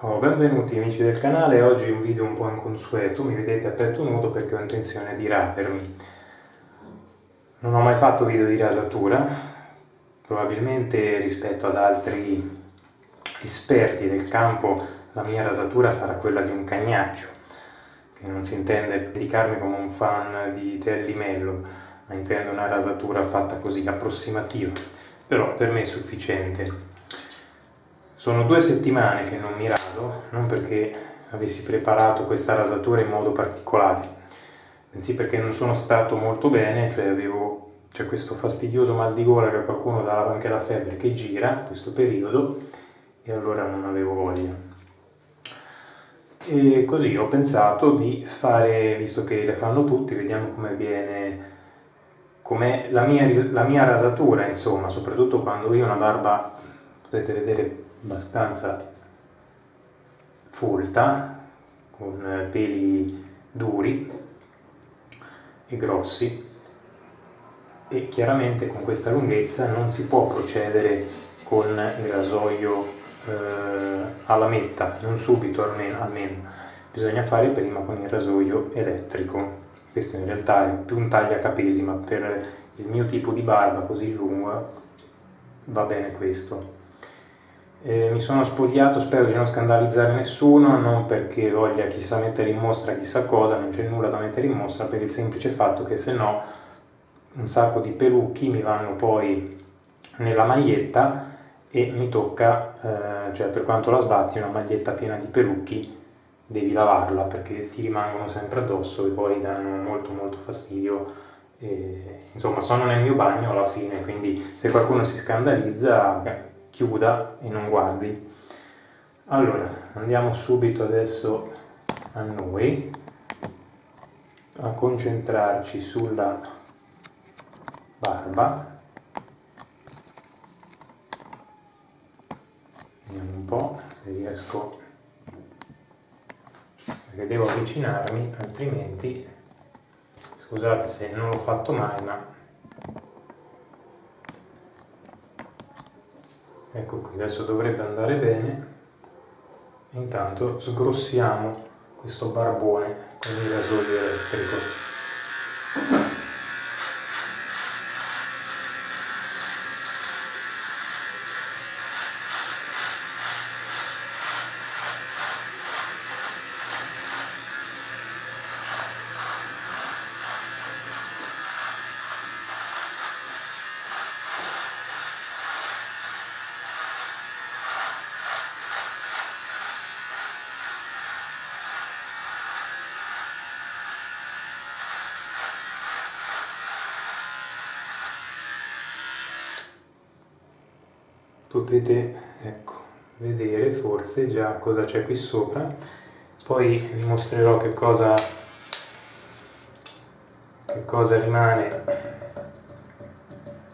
Oh, benvenuti amici del canale, oggi un video un po' inconsueto, mi vedete a petto nudo perché ho intenzione di rapermi. Non ho mai fatto video di rasatura, probabilmente rispetto ad altri esperti del campo la mia rasatura sarà quella di un cagnaccio, che non si intende indicarmi come un fan di Tellimello, ma intendo una rasatura fatta così approssimativa, però per me è sufficiente. Sono due settimane che non mi raso, non perché avessi preparato questa rasatura in modo particolare, bensì perché non sono stato molto bene, cioè avevo cioè questo fastidioso mal di gola che qualcuno dava anche la febbre che gira in questo periodo e allora non avevo voglia. E così ho pensato di fare, visto che le fanno tutti, vediamo come viene, com'è la mia, la mia rasatura, insomma, soprattutto quando io ho una barba, potete vedere abbastanza folta, con peli duri e grossi e chiaramente con questa lunghezza non si può procedere con il rasoio eh, alla metta, non subito almeno, almeno, bisogna fare prima con il rasoio elettrico. Questo in realtà è più un tagliacapelli, ma per il mio tipo di barba così lunga va bene questo. Eh, mi sono spogliato, spero di non scandalizzare nessuno, non perché voglia chissà mettere in mostra chissà cosa, non c'è nulla da mettere in mostra per il semplice fatto che se no un sacco di pelucchi mi vanno poi nella maglietta e mi tocca, eh, cioè per quanto la sbatti, una maglietta piena di pelucchi, devi lavarla perché ti rimangono sempre addosso e poi danno molto molto fastidio. E, insomma, sono nel mio bagno alla fine, quindi se qualcuno si scandalizza chiuda e non guardi. Allora, andiamo subito adesso a noi, a concentrarci sulla barba. Vediamo un po' se riesco, perché devo avvicinarmi, altrimenti, scusate se non l'ho fatto mai, ma ecco qui adesso dovrebbe andare bene. Intanto sgrossiamo questo barbone con il rasoio elettrico potete ecco, vedere forse già cosa c'è qui sopra. Poi vi mostrerò che cosa che cosa rimane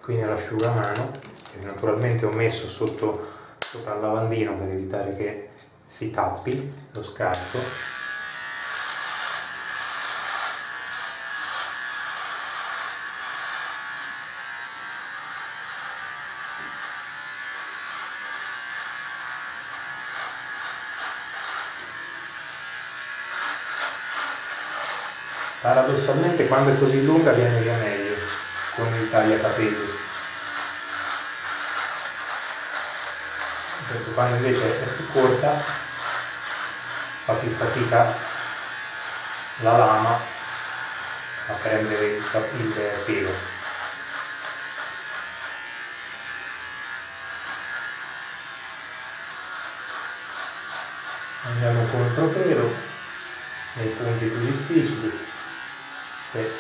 qui nell'asciugamano che naturalmente ho messo sotto sopra il lavandino per evitare che si tappi lo scarto paradossalmente quando è così lunga viene via meglio con il tagliacapelli. Perché quando invece è più corta fa più fatica la lama a prendere il, pelo. Andiamo contro pelo nei punti più difficili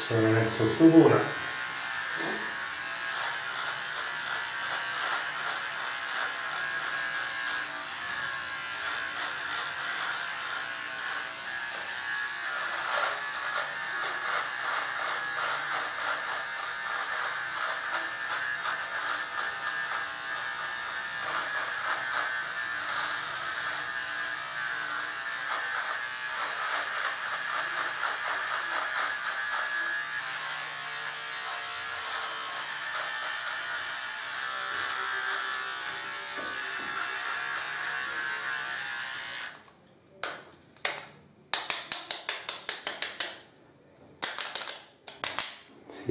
sono nel sottogola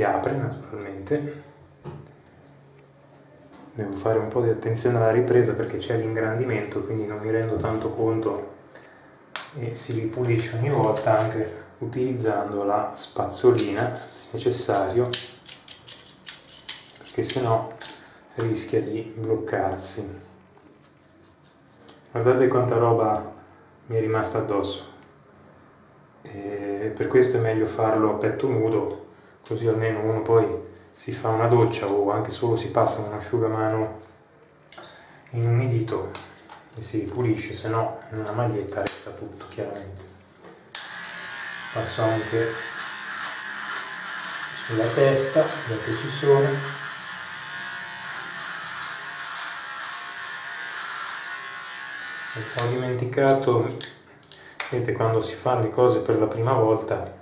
apre naturalmente. Devo fare un po' di attenzione alla ripresa perché c'è l'ingrandimento quindi non mi rendo tanto conto e si ripulisce ogni volta anche utilizzando la spazzolina se necessario perché sennò rischia di bloccarsi. Guardate quanta roba mi è rimasta addosso. E per questo è meglio farlo a petto nudo così almeno uno poi si fa una doccia o anche solo si passa un asciugamano inumidito e si pulisce, se no in una maglietta resta tutto chiaramente. Passo anche sulla testa, ci sono. Ho dimenticato, vedete quando si fanno le cose per la prima volta,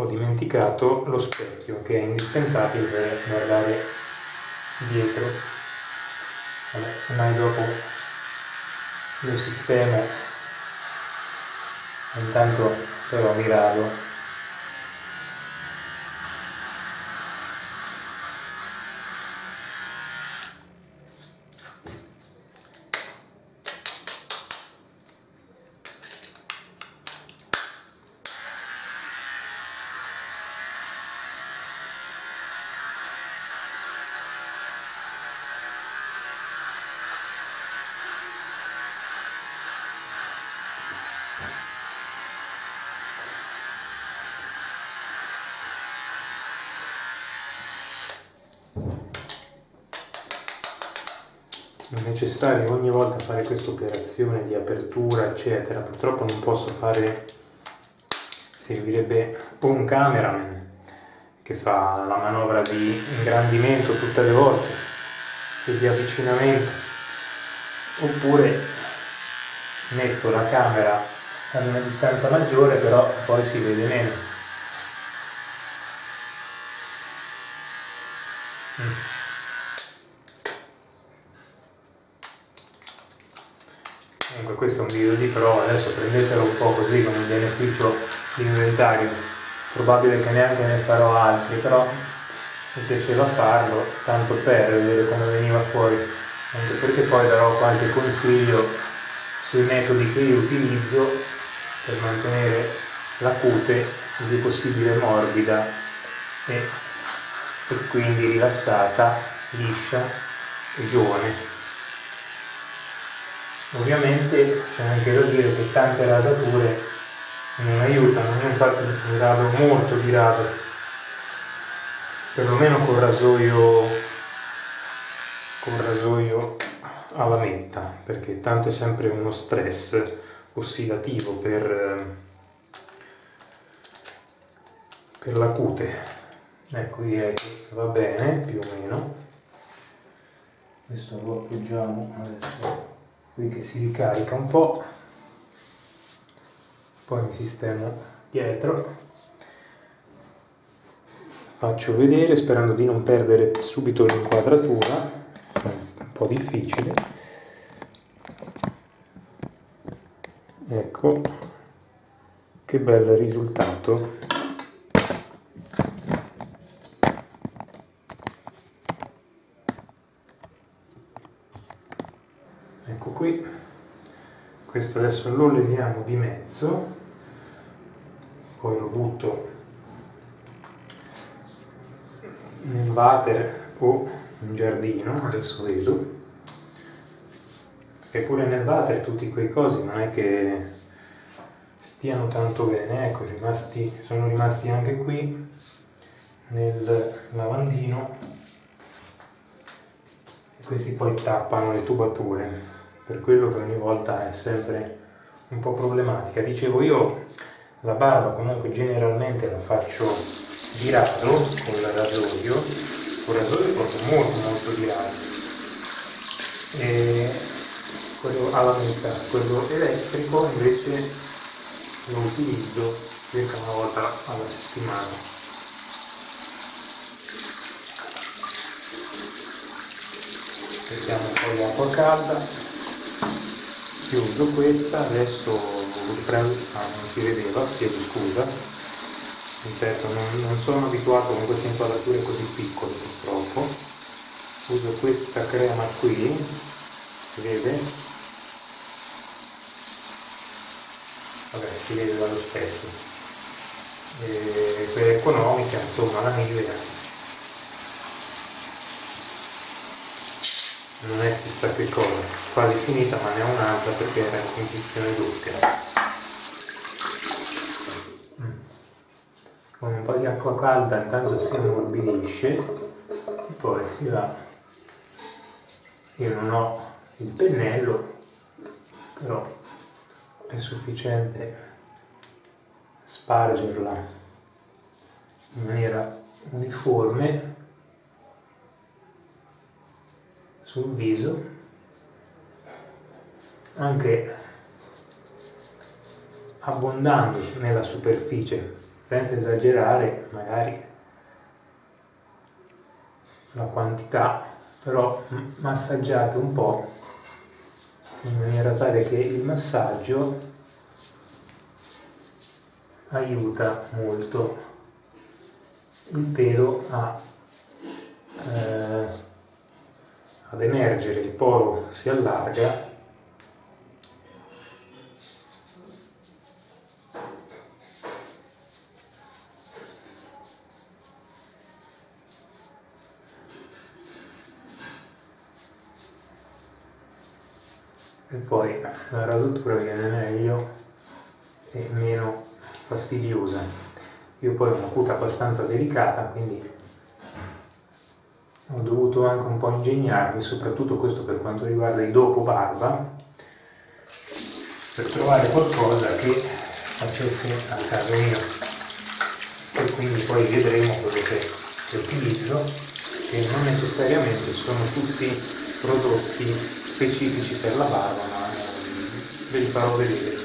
ho dimenticato lo specchio che è indispensabile per guardare dietro. Vabbè, semmai dopo lo sistemo intanto però mi rado necessario ogni volta fare questa operazione di apertura eccetera. Purtroppo non posso fare servirebbe un cameraman che fa la manovra di ingrandimento tutte le volte e di avvicinamento. Oppure metto la camera ad una distanza maggiore però poi si vede meno questo è un video di pro, adesso prendetelo un po' così come beneficio di inventario, probabile che neanche ne farò altri, però mi piaceva farlo tanto per vedere come veniva fuori, anche perché poi darò qualche consiglio sui metodi che io utilizzo per mantenere la cute il più possibile morbida e, e quindi rilassata, liscia e giovane. Ovviamente c'è anche da dire che tante rasature non aiutano, io infatti mi rado molto di rado, perlomeno col rasoio, col rasoio alla metta, perché tanto è sempre uno stress ossidativo per, per la cute. Ecco direi che va bene più o meno. Questo lo appoggiamo adesso qui che si ricarica un po' poi mi sistemo dietro. Faccio vedere sperando di non perdere subito l'inquadratura. Un po' difficile. Ecco. Che bel risultato qui questo adesso lo leviamo di mezzo poi lo butto nel water o in giardino adesso vedo. Perché pure nel water tutti quei cosi non è che stiano tanto bene ecco rimasti, sono rimasti anche qui nel lavandino. E questi poi tappano le tubature per quello che ogni volta è sempre un po' problematica. Dicevo io la barba comunque generalmente la faccio di rado con il rasoio, con il rasoio proprio molto molto di rado. E quello alla metà, quello elettrico invece lo utilizzo circa una volta alla settimana. mettiamo un po' di acqua calda chiudo questa adesso riprendo ah non si vedeva chiedo scusa. Ripeto non, non sono abituato con queste inquadrature così piccole purtroppo. Uso questa crema qui si vede? Vabbè si vede dallo stesso e per economica insomma la Nivea non è chissà che cosa. Quasi finita ma ne ho un'altra perché era in condizione doppia con un po' di acqua calda intanto si ammorbidisce e poi si va. Io non ho il pennello però è sufficiente spargerla in maniera uniforme sul viso anche abbondando nella superficie senza esagerare magari la quantità, però massaggiate un po' in maniera tale che il massaggio aiuta molto il pelo a, eh, ad emergere, il poro si allarga e poi la rasatura viene meglio e meno fastidiosa. Io poi ho una cuta abbastanza delicata, quindi dovuto anche un po' ingegnarmi, soprattutto questo per quanto riguarda i dopo barba, per trovare qualcosa che facesse al caso mio. E quindi poi vedremo quello che, che utilizzo, che non necessariamente sono tutti prodotti specifici per la barba, ma ve li farò vedere.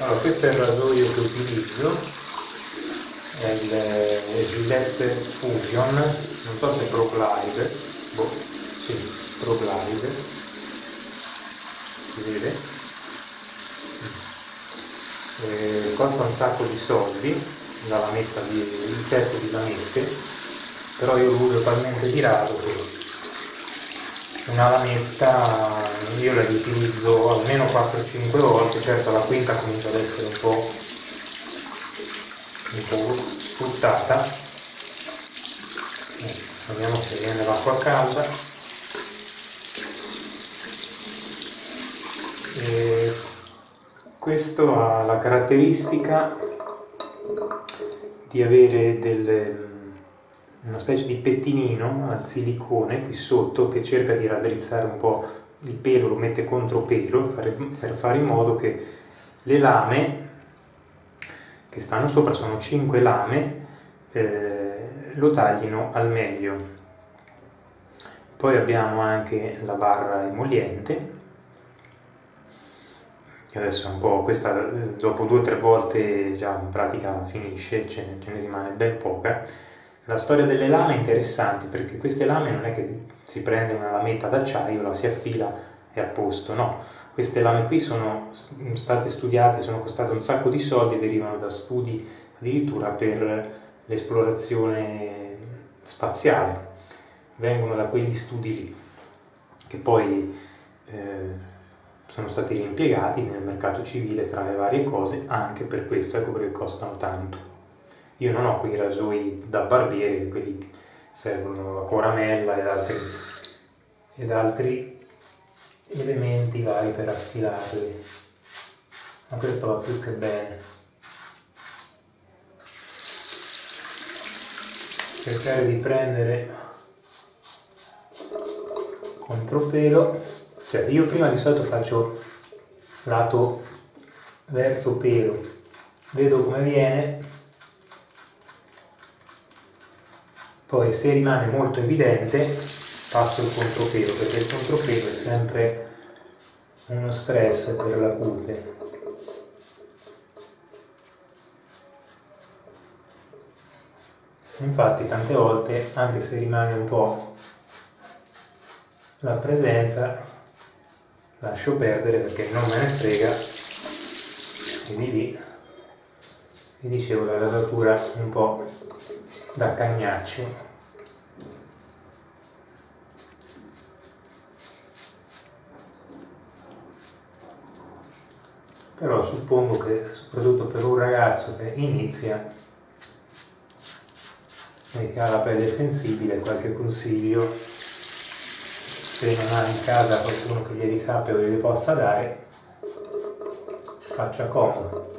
Allora, questo è il rasoio che utilizzo, il Gillette Fusion, non so se è Pro Glide, boh, sì, Pro Glide, si vede? E costa un sacco di soldi, la lametta di, il di lamette, però io lo uso talmente di rado che una lametta io la riutilizzo almeno 4-5 volte, certo la quinta comincia ad essere un po', un po sputtata. Vediamo se viene l'acqua calda. E questo ha la caratteristica di avere delle una specie di pettinino al silicone qui sotto che cerca di raddrizzare un po' il pelo, lo mette contro pelo per fare in modo che le lame che stanno sopra, sono 5 lame, eh, lo taglino al meglio. Poi abbiamo anche la barra emoliente, che adesso è un po', questa dopo due o tre volte già in pratica finisce, ce ne, ce ne rimane ben poca la storia delle lame è interessante perché queste lame non è che si prende una lametta d'acciaio, la si affila e a posto, no. Queste lame qui sono state studiate, sono costate un sacco di soldi, derivano da studi addirittura per l'esplorazione spaziale. Vengono da quegli studi lì, che poi eh, sono stati reimpiegati nel mercato civile tra le varie cose, anche per questo, ecco perché costano tanto. Io non ho quei rasoi da barbiere, quelli servono la coramella ed altri, ed altri elementi vari per affilarli. Ma questo va più che bene. Cercare di prendere contropelo, cioè io prima di solito faccio lato verso pelo, vedo come viene poi se rimane molto evidente passo il contropelo perché il contropelo è sempre uno stress per la cute infatti tante volte anche se rimane un po' la presenza lascio perdere perché non me ne frega. E di lì vi dicevo la rasatura un po' da cagnaccio però suppongo che soprattutto per un ragazzo che inizia e che ha la pelle sensibile qualche consiglio. Se non ha in casa qualcuno che glieli sappia o glieli possa dare faccia comodo.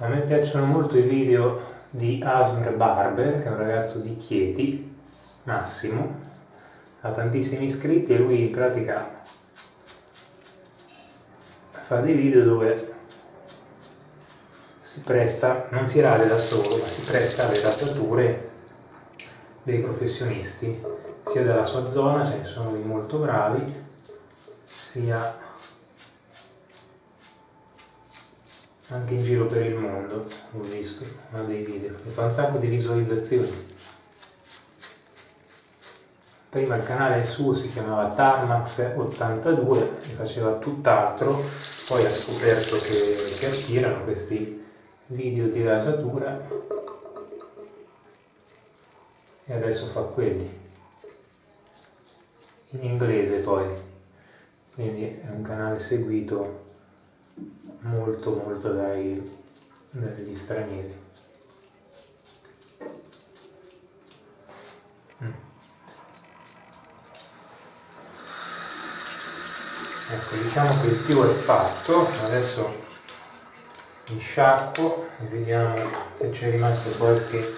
A me piacciono molto i video di Asmer Barber che è un ragazzo di Chieti Massimo ha tantissimi iscritti e lui in pratica fa dei video dove si presta, non si rade da solo, ma si presta alle rasature dei professionisti, sia della sua zona, ce sono di molto bravi, sia anche in giro per il mondo, ho visto uno dei video, e fa un sacco di visualizzazioni. Prima il canale suo si chiamava Tarmax82 e faceva tutt'altro, poi ha scoperto che, che attirano questi video di rasatura e adesso fa quelli. In inglese poi, quindi è un canale seguito molto molto dai, dagli stranieri. Ecco diciamo che il più è fatto. Adesso mi sciacquo e vediamo se c'è rimasto qualche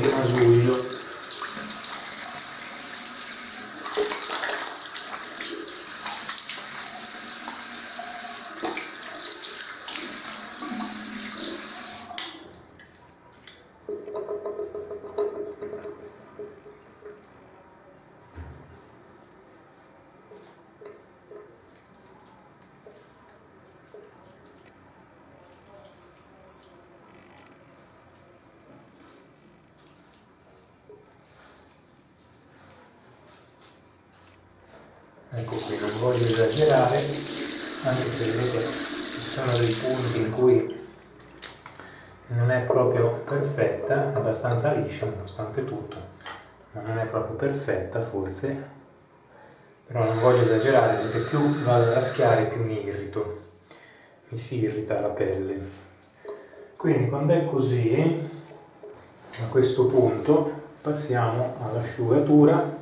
rimasuglio ecco qui non voglio esagerare anche se vedete ci sono dei punti in cui non è proprio è abbastanza liscia nonostante tutto, ma non è proprio perfetta forse, però non voglio esagerare perché più vado a raschiare più mi irrito, mi si irrita la pelle. Quindi quando è così, a questo punto passiamo all'asciugatura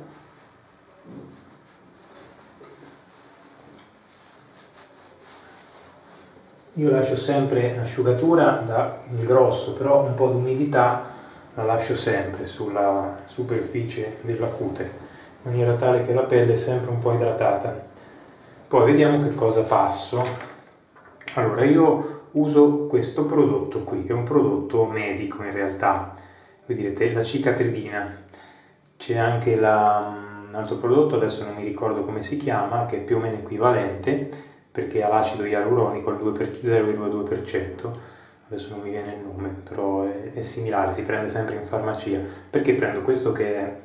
Io lascio sempre asciugatura da il grosso, però un po' d'umidità la lascio sempre sulla superficie della cute, in maniera tale che la pelle è sempre un po' idratata. Poi vediamo che cosa passo. Allora, io uso questo prodotto qui, che è un prodotto medico in realtà, voi direte la cicatridina. C'è anche la, un altro prodotto, adesso non mi ricordo come si chiama, che è più o meno equivalente, perché ha l'acido ialuronico al 0,2%, adesso non mi viene il nome, però è, è, similare, si prende sempre in farmacia. Perché prendo questo che è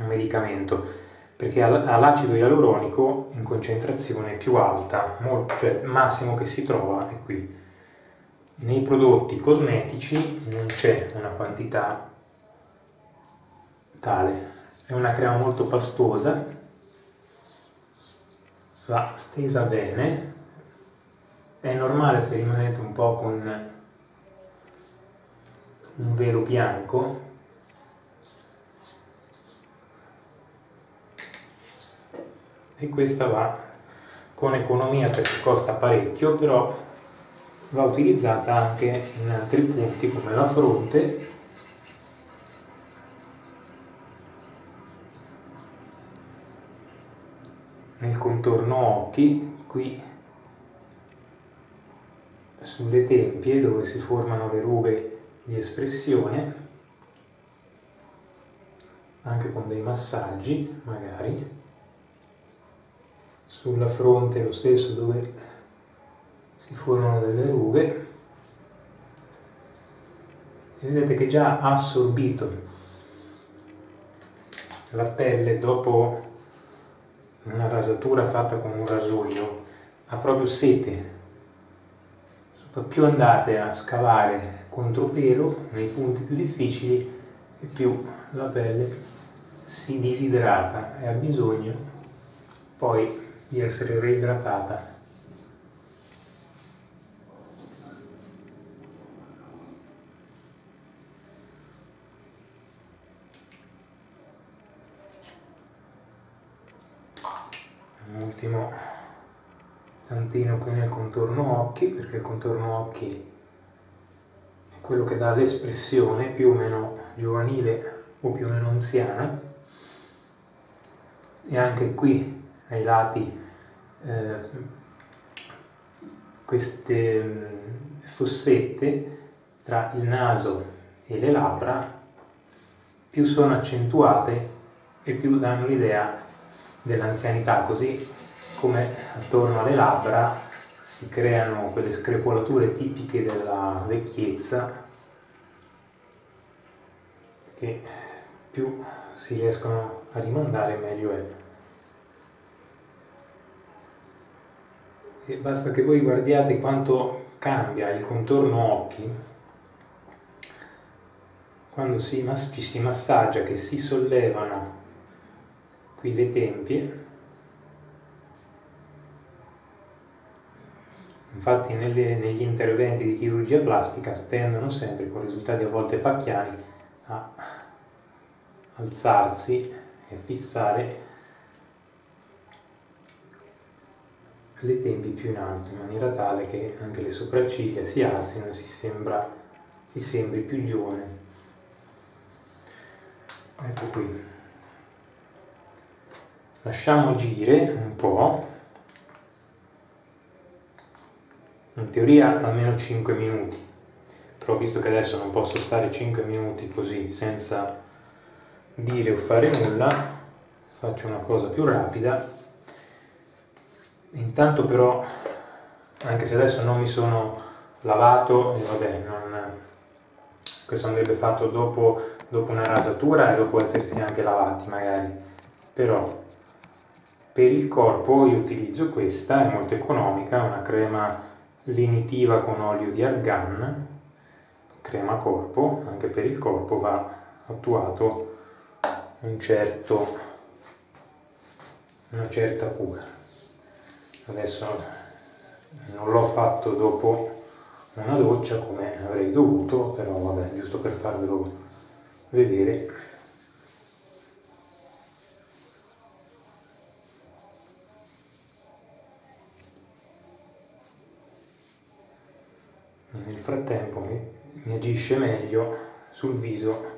un medicamento? Perché ha, l'acido ialuronico in concentrazione più alta, molto, cioè massimo che si trova è qui. Nei prodotti cosmetici non c'è una quantità tale, è una crema molto pastosa va stesa bene, è normale se rimanete un po' con un velo bianco, e questa va con economia perché costa parecchio, però va utilizzata anche in altri punti come la fronte nel contorno occhi, qui sulle tempie dove si formano le rughe di espressione, anche con dei massaggi magari, sulla fronte lo stesso dove si formano delle rughe, e vedete che già ha assorbito la pelle dopo una rasatura fatta con un rasoio ha proprio sete. Più andate a scavare contropelo nei punti più difficili e più la pelle si disidrata e ha bisogno poi di essere reidratata. Un ultimo tantino qui nel contorno occhi perché il contorno occhi è quello che dà l'espressione più o meno giovanile o più o meno anziana. E anche qui ai lati eh, queste mm, fossette tra il naso e le labbra più sono accentuate e più danno l'idea dell'anzianità, così come attorno alle labbra si creano quelle screpolature tipiche della vecchiezza che più si riescono a rimandare meglio è. E basta che voi guardiate quanto cambia il contorno occhi quando ci si massaggia, che si sollevano qui le tempie. Infatti nelle, negli interventi di chirurgia plastica tendono sempre, con risultati a volte pacchiani, a alzarsi e fissare le tempie più in alto in maniera tale che anche le sopracciglia si alzino e si, sembra, si sembri più giovane. Ecco qui. Lasciamo agire un po', in teoria almeno 5 minuti, però visto che adesso non posso stare 5 minuti così senza dire o fare nulla, faccio una cosa più rapida. Intanto però, anche se adesso non mi sono lavato, vabbè, non, questo andrebbe fatto dopo, dopo una rasatura e dopo essersi anche lavati magari, però per il corpo io utilizzo questa, è molto economica, una crema lenitiva con olio di argan, crema corpo, anche per il corpo va attuato un certo, una certa cura. Adesso non l'ho fatto dopo una doccia come avrei dovuto però vabbè giusto per farvelo vedere nel frattempo mi, mi agisce meglio sul viso.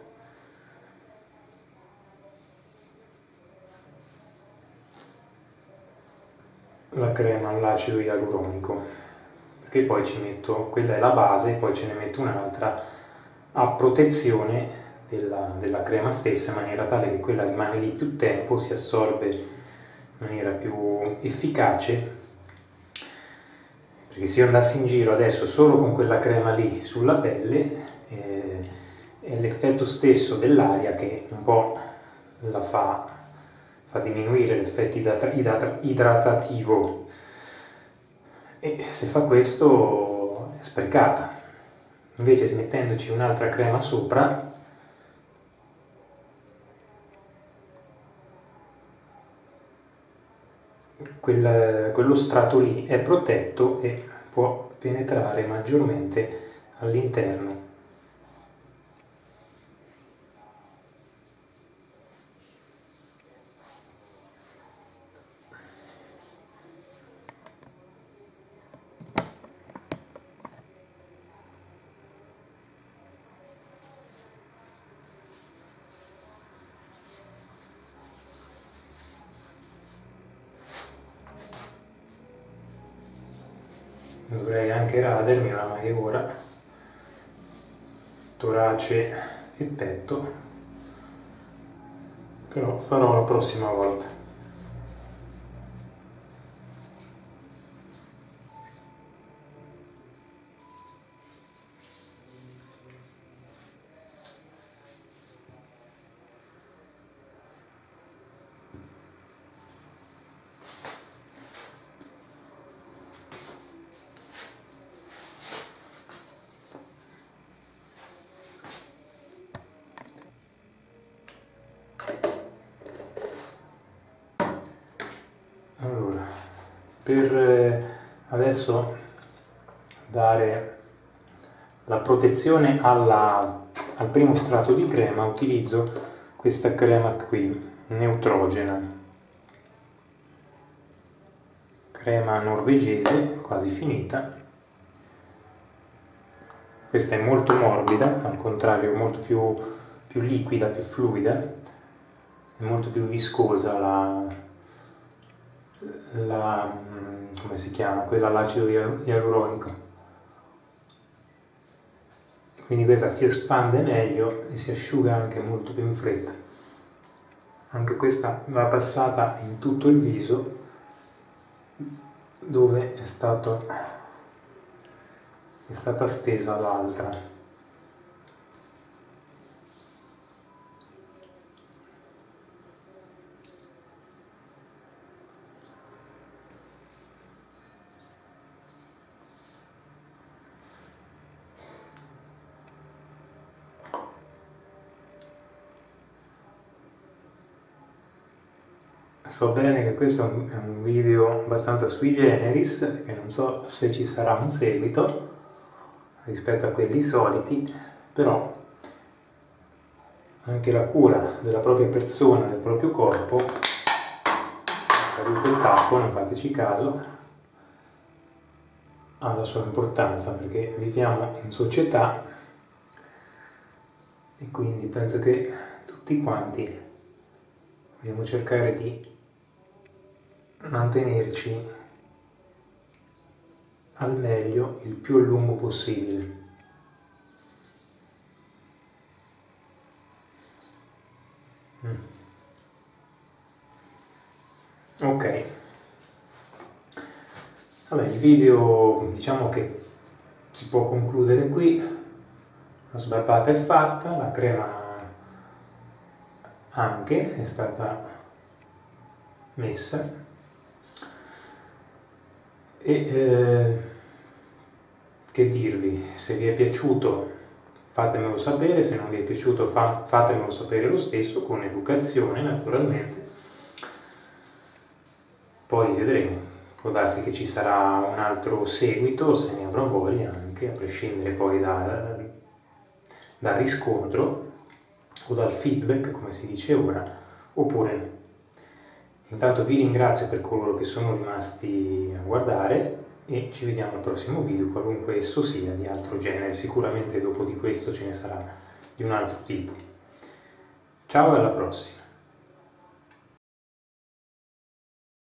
La crema all'acido ialuronico. Perché poi ci metto, quella è la base, poi ce ne metto un'altra a protezione della, della, crema stessa in maniera tale che quella rimane lì più tempo, si assorbe in maniera più efficace perché se io andassi in giro adesso solo con quella crema lì sulla pelle eh, è l'effetto stesso dell'aria che un po' la fa fa diminuire l'effetto idratativo e se fa questo è sprecata. Invece mettendoci un'altra crema sopra quel, quello strato lì è protetto e può penetrare maggiormente all'interno dovrei anche radermi oramai ora torace e petto però farò la prossima volta per eh, adesso dare la protezione alla, al primo strato di crema utilizzo questa crema qui, neutrogena, crema norvegese quasi finita. Questa è molto morbida, al contrario molto più, più liquida, più fluida, è molto più viscosa la, la come si chiama, quella all'acido ialuronico quindi questa si espande meglio e si asciuga anche molto più in fretta. Anche questa va passata in tutto il viso dove è, stato, è stata stesa l'altra. So bene che questo è un video abbastanza sui generis, che non so se ci sarà un seguito rispetto a quelli soliti, però anche la cura della propria persona, del proprio corpo, caduto il tappo, non fateci caso, ha la sua importanza perché viviamo in società e quindi penso che tutti quanti dobbiamo cercare di mantenerci al meglio il più a lungo possibile. Mm. Ok, vabbè il video diciamo che si può concludere qui, la sbarbata è fatta, la crema anche è stata messa e eh, che dirvi, se vi è piaciuto fatemelo sapere, se non vi è piaciuto fa, fatemelo sapere lo stesso, con educazione naturalmente. Poi vedremo, può darsi che ci sarà un altro seguito, se ne avrò voglia anche, a prescindere poi dal, dal riscontro o dal feedback, come si dice ora, oppure no. Intanto vi ringrazio per coloro che sono rimasti a guardare e ci vediamo al prossimo video, qualunque esso sia, di altro genere. Sicuramente dopo di questo ce ne sarà di un altro tipo. Ciao e alla prossima!